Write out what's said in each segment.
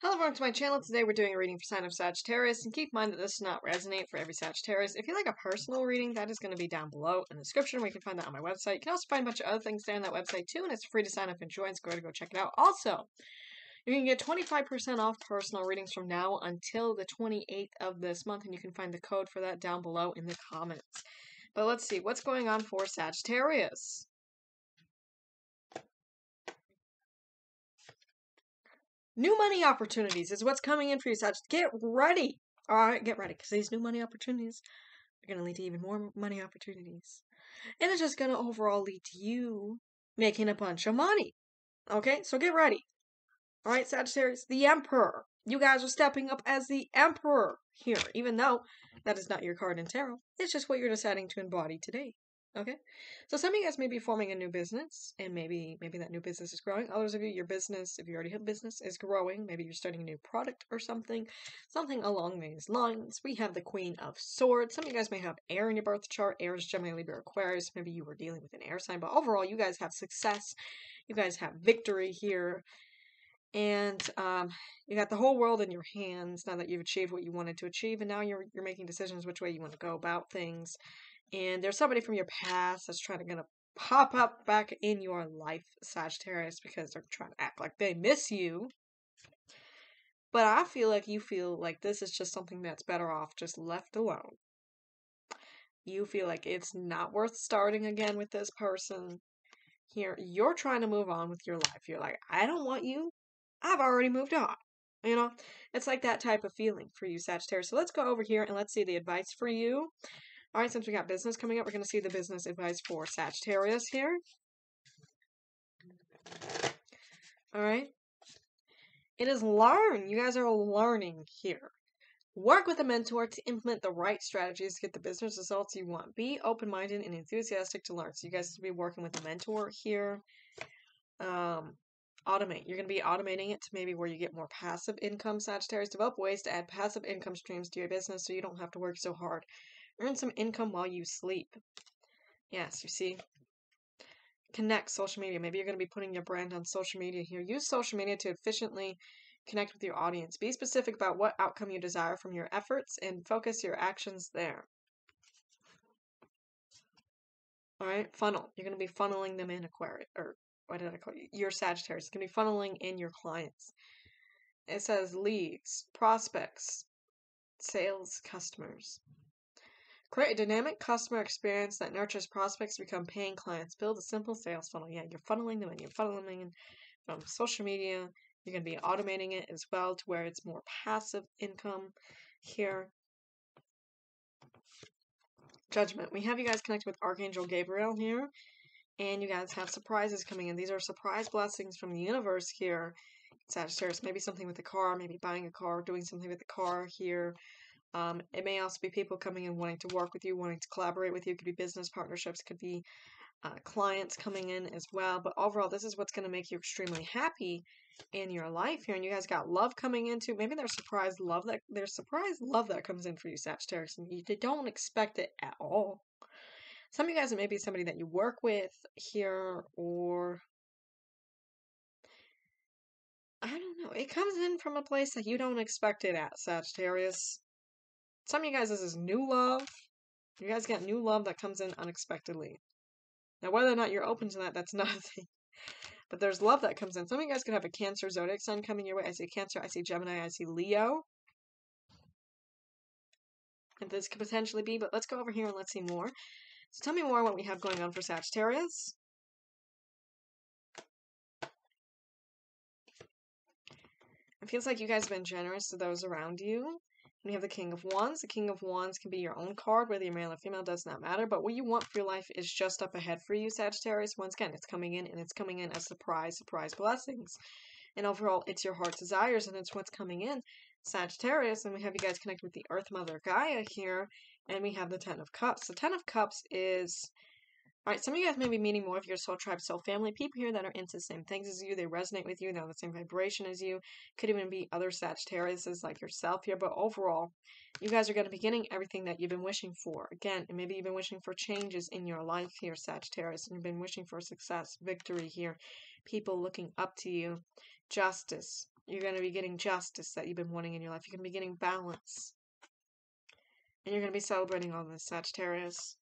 Hello everyone to my channel. Today we're doing a reading for sign of Sagittarius, and keep in mind that this does not resonate for every Sagittarius. If you like a personal reading, that is going to be down below in the description where you can find that on my website. You can also find a bunch of other things there on that website too, and it's free to sign up and join, so go ahead and go check it out. Also, you can get 25% off personal readings from now until the 28th of this month, and you can find the code for that down below in the comments. But let's see, what's going on for Sagittarius? New money opportunities is what's coming in for you, Sag. Get ready. All right, get ready because these new money opportunities are going to lead to even more money opportunities. And it's just going to overall lead to you making a bunch of money. Okay, so get ready. All right, Sagittarius, the Emperor. You guys are stepping up as the Emperor here, even though that is not your card in tarot. It's just what you're deciding to embody today. Okay, so some of you guys may be forming a new business, and maybe maybe that new business is growing. Others of you, your business, if you already have business, is growing. Maybe you're starting a new product or something, something along these lines. We have the Queen of Swords. Some of you guys may have air in your birth chart. Air is Gemini, Libra, Aquarius. Maybe you were dealing with an air sign, but overall, you guys have success. You guys have victory here. And um, you got the whole world in your hands now that you've achieved what you wanted to achieve, and now you're you're making decisions which way you want to go about things and there's somebody from your past that's trying to gonna pop up back in your life, Sagittarius, because they're trying to act like they miss you. But I feel like you feel like this is just something that's better off just left alone. You feel like it's not worth starting again with this person. Here, you're trying to move on with your life. You're like, I don't want you. I've already moved on. You know, it's like that type of feeling for you, Sagittarius. So let's go over here and let's see the advice for you. All right, since we got business coming up, we're going to see the business advice for Sagittarius here. All right. It is learn. You guys are learning here. Work with a mentor to implement the right strategies to get the business results you want. Be open minded and enthusiastic to learn. So, you guys be working with a mentor here. Um, automate. You're going to be automating it to maybe where you get more passive income, Sagittarius. Develop ways to add passive income streams to your business so you don't have to work so hard. Earn some income while you sleep. Yes, you see? Connect social media. Maybe you're going to be putting your brand on social media here. Use social media to efficiently connect with your audience. Be specific about what outcome you desire from your efforts and focus your actions there. All right, funnel. You're going to be funneling them in Aquarius, or what did I call you? Your Sagittarius. It's going to be funneling in your clients. It says leads, prospects, sales, customers. Create a dynamic customer experience that nurtures prospects to become paying clients. Build a simple sales funnel. Yeah, you're funneling them and You're funneling them in from social media. You're going to be automating it as well to where it's more passive income here. Judgment. We have you guys connected with Archangel Gabriel here. And you guys have surprises coming in. These are surprise blessings from the universe here. Sagittarius, maybe something with the car, maybe buying a car, doing something with the car here. Um, it may also be people coming in wanting to work with you, wanting to collaborate with you. It could be business partnerships, could be uh, clients coming in as well. But overall, this is what's going to make you extremely happy in your life here. And you guys got love coming into maybe there's surprise love that there's surprise love that comes in for you, Sagittarius, and you don't expect it at all. Some of you guys, it may be somebody that you work with here, or I don't know. It comes in from a place that you don't expect it at, Sagittarius. Some of you guys, this is new love. You guys got new love that comes in unexpectedly. Now, whether or not you're open to that, that's another thing. But there's love that comes in. Some of you guys could have a Cancer zodiac sign coming your way. I see Cancer, I see Gemini, I see Leo. And this could potentially be, but let's go over here and let's see more. So tell me more what we have going on for Sagittarius. It feels like you guys have been generous to those around you. And you have the King of Wands. The King of Wands can be your own card, whether you're male or female, does not matter. But what you want for your life is just up ahead for you, Sagittarius. Once again, it's coming in and it's coming in as surprise, surprise blessings. And overall, it's your heart's desires and it's what's coming in, Sagittarius. And we have you guys connect with the Earth Mother Gaia here. And we have the Ten of Cups. The Ten of Cups is all right, some of you guys may be meeting more of your soul tribe, soul family, people here that are into the same things as you. They resonate with you. They're on the same vibration as you. Could even be other Sagittariuses like yourself here. But overall, you guys are going to be getting everything that you've been wishing for. Again, and maybe you've been wishing for changes in your life here, Sagittarius, and you've been wishing for success, victory here. People looking up to you, justice, You're going to be getting justice that you've been wanting in your life. You're going to be getting balance. And you're going to be celebrating all this, Sagittarius.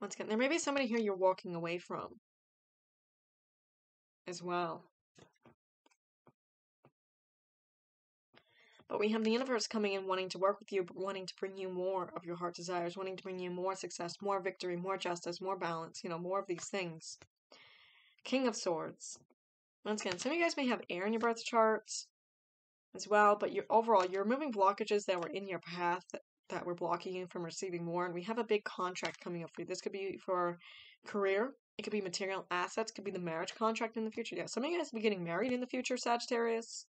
Once again, there may be somebody here you're walking away from as well. But we have the universe coming in wanting to work with you, wanting to bring you more of your heart desires, wanting to bring you more success, more victory, more justice, more balance, you know, more of these things. King of Swords. Once again, some of you guys may have air in your birth charts as well, but you're overall you're removing blockages that were in your path that, that were blocking you from receiving more. And we have a big contract coming up for you. This could be for career, it could be material assets, could be the marriage contract in the future. Yeah, some of you guys will be getting married in the future, Sagittarius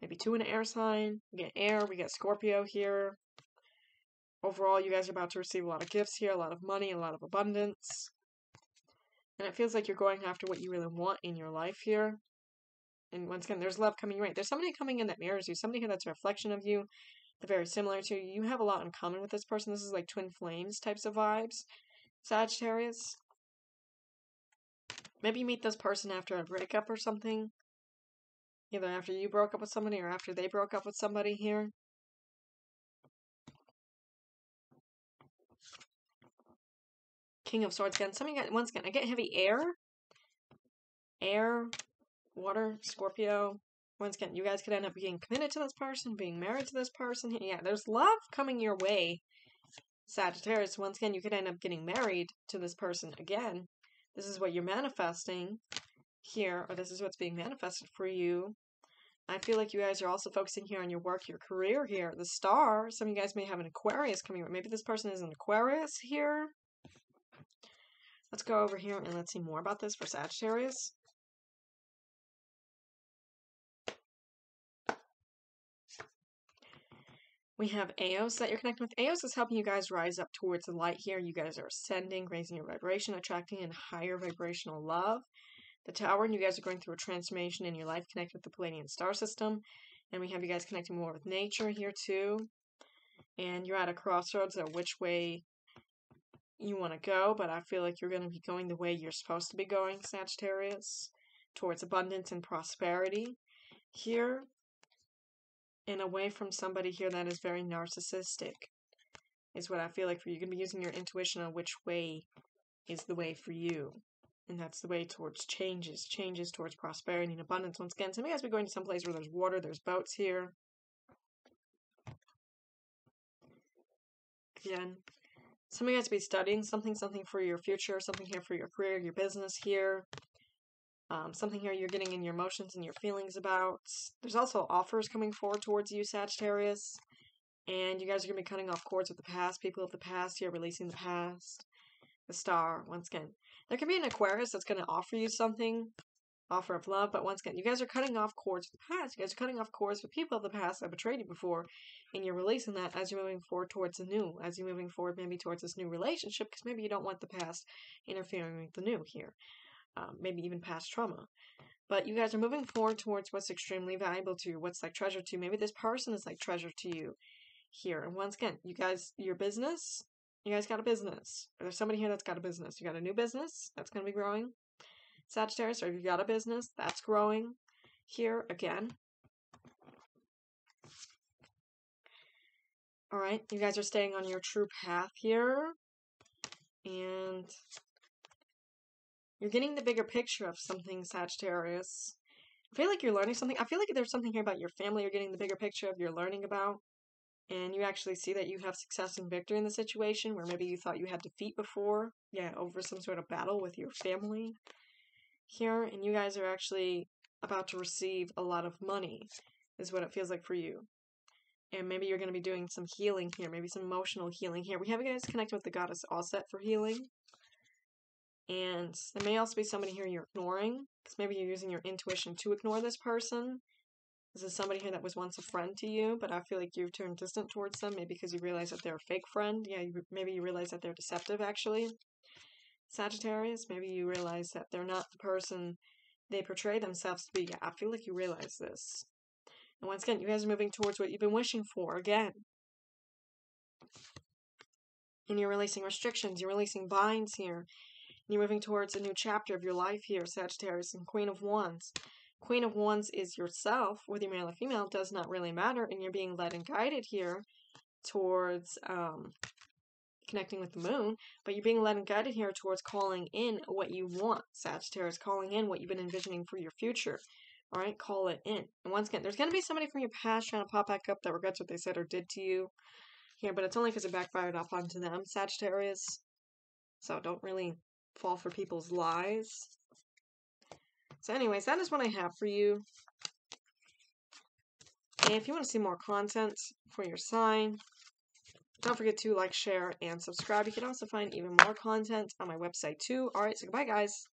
maybe two in an air sign. We get air, we get Scorpio here. Overall, you guys are about to receive a lot of gifts here, a lot of money, a lot of abundance. And it feels like you're going after what you really want in your life here. And once again, there's love coming right. There's somebody coming in that mirrors you, somebody here that's a reflection of you, they're very similar to you. You have a lot in common with this person. This is like twin flames types of vibes. Sagittarius. Maybe you meet this person after a breakup or something. Either after you broke up with somebody or after they broke up with somebody here. King of Swords again. Something once again, I get heavy air. Air, water, Scorpio. Once again, you guys could end up being committed to this person, being married to this person. Yeah, there's love coming your way. Sagittarius, once again, you could end up getting married to this person again. This is what you're manifesting here, or this is what's being manifested for you. I feel like you guys are also focusing here on your work, your career here. The star, some of you guys may have an Aquarius coming. Maybe this person is an Aquarius here. Let's go over here and let's see more about this for Sagittarius. We have Eos that you're connecting with. Eos is helping you guys rise up towards the light here. You guys are ascending, raising your vibration, attracting in higher vibrational love the tower, and you guys are going through a transformation in your life, connect with the Pleiadian star system. And we have you guys connecting more with nature here too. And you're at a crossroads of which way you want to go, but I feel like you're going to be going the way you're supposed to be going, Sagittarius, towards abundance and prosperity here, and away from somebody here that is very narcissistic, is what I feel like for you. You're going to be using your intuition on which way is the way for you. And that's the way towards changes, changes towards prosperity and abundance. Once again, some you guys be going to some place where there's water, there's boats here. Again, some you guys be studying something, something for your future, something here for your career, your business here. Um, something here you're getting in your emotions and your feelings about. There's also offers coming forward towards you, Sagittarius. And you guys are going to be cutting off cords with the past, people of the past here, releasing the past. The star, once again. There can be an Aquarius that's going to offer you something, offer of love, but once again, you guys are cutting off cords with the past. You guys are cutting off cords with people of the past that betrayed you before, and you're releasing that as you're moving forward towards the new, as you're moving forward maybe towards this new relationship, because maybe you don't want the past interfering with the new here. Um, maybe even past trauma. But you guys are moving forward towards what's extremely valuable to you, what's like treasure to you. Maybe this person is like treasure to you here. And once again, you guys, your business, you guys got a business. Or there's somebody here that's got a business. You got a new business that's going to be growing. Sagittarius, or you got a business that's growing here again. All right, you guys are staying on your true path here. And you're getting the bigger picture of something, Sagittarius. I feel like you're learning something. I feel like there's something here about your family you're getting the bigger picture of you're learning about and you actually see that you have success and victory in the situation where maybe you thought you had defeat before, yeah, over some sort of battle with your family here, and you guys are actually about to receive a lot of money, is what it feels like for you. And maybe you're going to be doing some healing here, maybe some emotional healing here. We have you guys connected with the goddess Aset for healing. And there may also be somebody here you're ignoring, because maybe you're using your intuition to ignore this person this is somebody here that was once a friend to you, but I feel like you've turned distant towards them, maybe because you realize that they're a fake friend. Yeah, you, maybe you realize that they're deceptive, actually. Sagittarius, maybe you realize that they're not the person they portray themselves to be. Yeah, I feel like you realize this. And once again, you guys are moving towards what you've been wishing for again. And you're releasing restrictions, you're releasing binds here. You're moving towards a new chapter of your life here, Sagittarius, and Queen of Wands. Queen of Wands is yourself, whether you're male or female, does not really matter, and you're being led and guided here towards um, connecting with the moon, but you're being led and guided here towards calling in what you want, Sagittarius, calling in what you've been envisioning for your future. All right, call it in. And once again, there's going to be somebody from your past trying to pop back up that regrets what they said or did to you here, but it's only because it backfired up onto them, Sagittarius. So don't really fall for people's lies. So, anyways, that is what I have for you. And if you want to see more content for your sign, don't forget to like, share, and subscribe. You can also find even more content on my website too. Alright, so goodbye, guys.